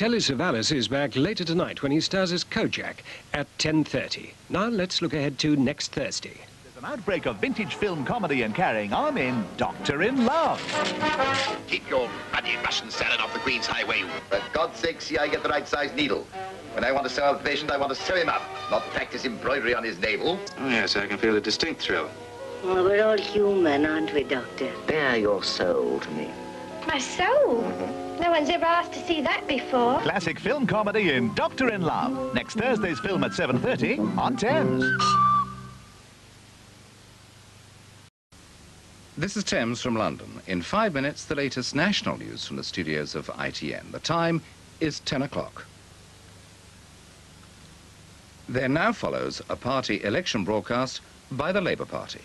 Telly Savalas is back later tonight when he stars as Kojak at 10.30. Now let's look ahead to next Thursday. There's an outbreak of vintage film comedy and carrying on in Doctor in Love. Keep your bloody Russian salad off the Queen's Highway. For God's sake, see I get the right size needle. When I want to sew up the patient, I want to sew him up, not practice embroidery on his navel. Oh, yes, I can feel a distinct thrill. Well, we're all human, aren't we, Doctor? Bare your soul to me. My soul? No one's ever asked to see that before. Classic film comedy in Doctor in Love. Next Thursday's film at 7.30 on Thames. This is Thames from London. In five minutes, the latest national news from the studios of ITN. The time is 10 o'clock. There now follows a party election broadcast by the Labour Party.